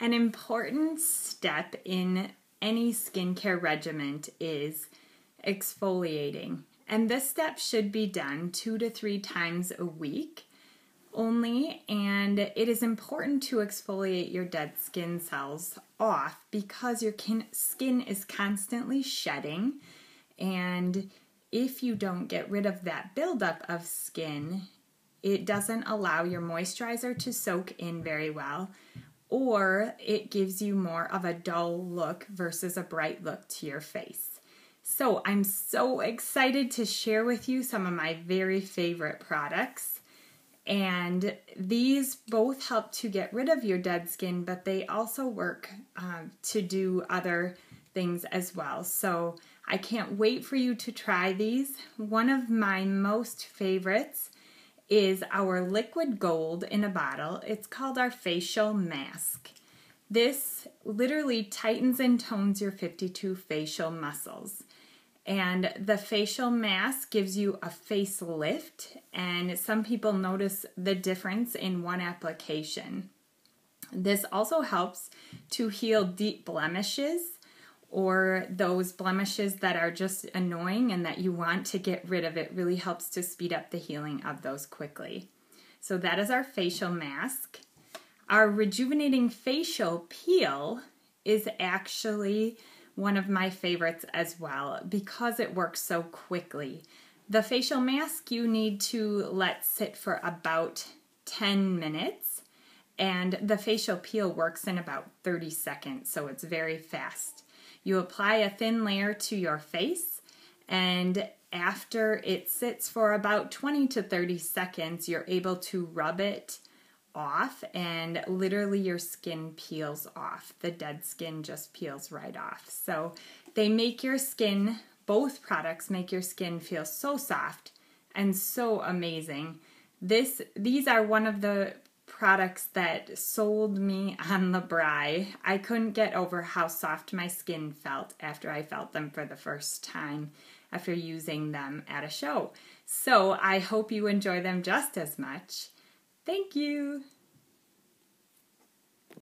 An important step in any skincare regimen is exfoliating. And this step should be done two to three times a week only. And it is important to exfoliate your dead skin cells off because your skin is constantly shedding. And if you don't get rid of that buildup of skin, it doesn't allow your moisturizer to soak in very well, or it gives you more of a dull look versus a bright look to your face. So, I'm so excited to share with you some of my very favorite products. And these both help to get rid of your dead skin, but they also work um, to do other things as well. So, I can't wait for you to try these. One of my most favorites is our liquid gold in a bottle. It's called our facial mask. This literally tightens and tones your 52 facial muscles. And the facial mask gives you a facelift, and some people notice the difference in one application. This also helps to heal deep blemishes or those blemishes that are just annoying and that you want to get rid of, it really helps to speed up the healing of those quickly. So that is our facial mask. Our rejuvenating facial peel is actually one of my favorites as well because it works so quickly. The facial mask you need to let sit for about 10 minutes and the facial peel works in about 30 seconds, so it's very fast. You apply a thin layer to your face, and after it sits for about 20 to 30 seconds, you're able to rub it off, and literally your skin peels off. The dead skin just peels right off. So they make your skin, both products make your skin feel so soft and so amazing. This these are one of the products that sold me on L'BRI. I couldn't get over how soft my skin felt after I felt them for the first time after using them at a show. So I hope you enjoy them just as much. Thank you.